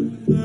Never